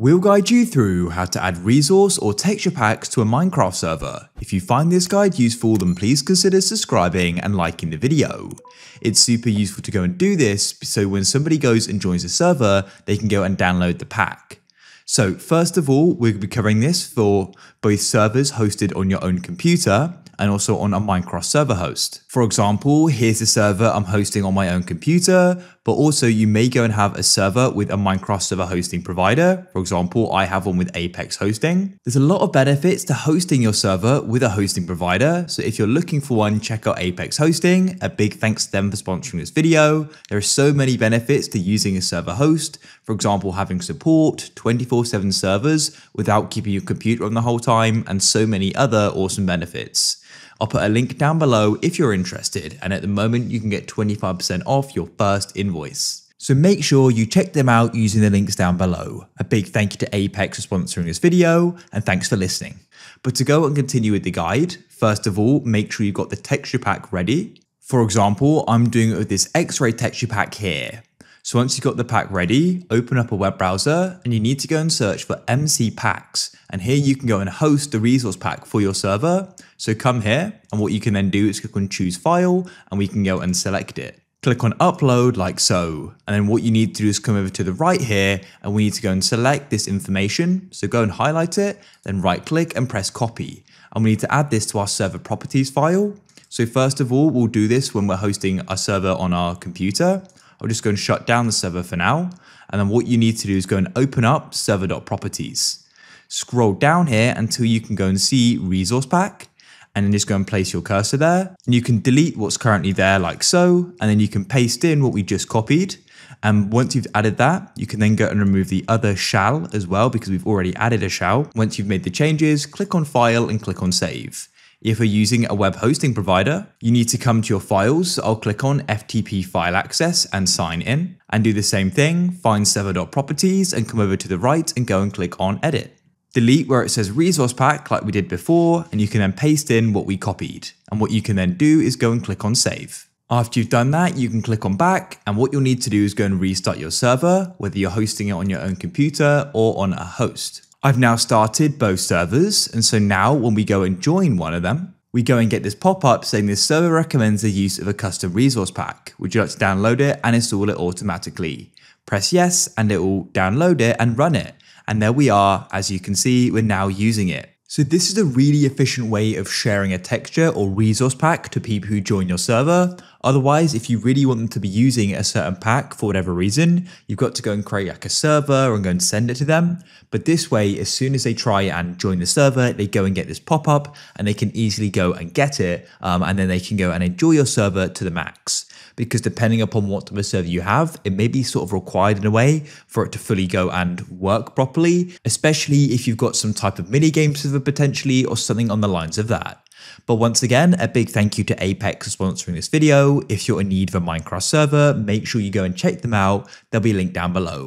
We'll guide you through how to add resource or texture packs to a Minecraft server. If you find this guide useful then please consider subscribing and liking the video. It's super useful to go and do this so when somebody goes and joins the server they can go and download the pack. So first of all we'll be covering this for both servers hosted on your own computer and also on a Minecraft server host. For example, here's the server I'm hosting on my own computer, but also you may go and have a server with a Minecraft server hosting provider. For example, I have one with Apex Hosting. There's a lot of benefits to hosting your server with a hosting provider. So if you're looking for one, check out Apex Hosting. A big thanks to them for sponsoring this video. There are so many benefits to using a server host. For example, having support, 24-7 servers without keeping your computer on the whole time, and so many other awesome benefits. I'll put a link down below if you're interested, and at the moment you can get 25% off your first invoice. So make sure you check them out using the links down below. A big thank you to Apex for sponsoring this video, and thanks for listening. But to go and continue with the guide, first of all, make sure you've got the texture pack ready. For example, I'm doing it with this X-ray texture pack here. So once you've got the pack ready, open up a web browser and you need to go and search for MC Packs. And here you can go and host the resource pack for your server. So come here and what you can then do is click on choose file and we can go and select it. Click on upload like so. And then what you need to do is come over to the right here and we need to go and select this information. So go and highlight it, then right click and press copy. And we need to add this to our server properties file. So first of all, we'll do this when we're hosting a server on our computer. I'll just go and shut down the server for now. And then what you need to do is go and open up server.properties. Scroll down here until you can go and see resource pack and then just go and place your cursor there. And you can delete what's currently there like so, and then you can paste in what we just copied. And once you've added that, you can then go and remove the other shell as well because we've already added a shell. Once you've made the changes, click on file and click on save. If you're using a web hosting provider, you need to come to your files. I'll click on FTP file access and sign in and do the same thing. Find server.properties and come over to the right and go and click on edit. Delete where it says resource pack like we did before and you can then paste in what we copied. And what you can then do is go and click on save. After you've done that, you can click on back and what you'll need to do is go and restart your server, whether you're hosting it on your own computer or on a host. I've now started both servers, and so now when we go and join one of them, we go and get this pop-up saying this server recommends the use of a custom resource pack. Would you like to download it and install it automatically? Press yes and it will download it and run it. And there we are, as you can see, we're now using it. So this is a really efficient way of sharing a texture or resource pack to people who join your server. Otherwise, if you really want them to be using a certain pack for whatever reason, you've got to go and create like a server and go and send it to them. But this way, as soon as they try and join the server, they go and get this pop-up and they can easily go and get it. Um, and then they can go and enjoy your server to the max because depending upon what type of server you have, it may be sort of required in a way for it to fully go and work properly, especially if you've got some type of mini game server potentially or something on the lines of that. But once again, a big thank you to Apex for sponsoring this video. If you're in need of a Minecraft server, make sure you go and check them out. They'll be linked down below.